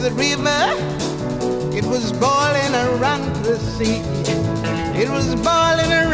the river. It was boiling around the sea. It was boiling around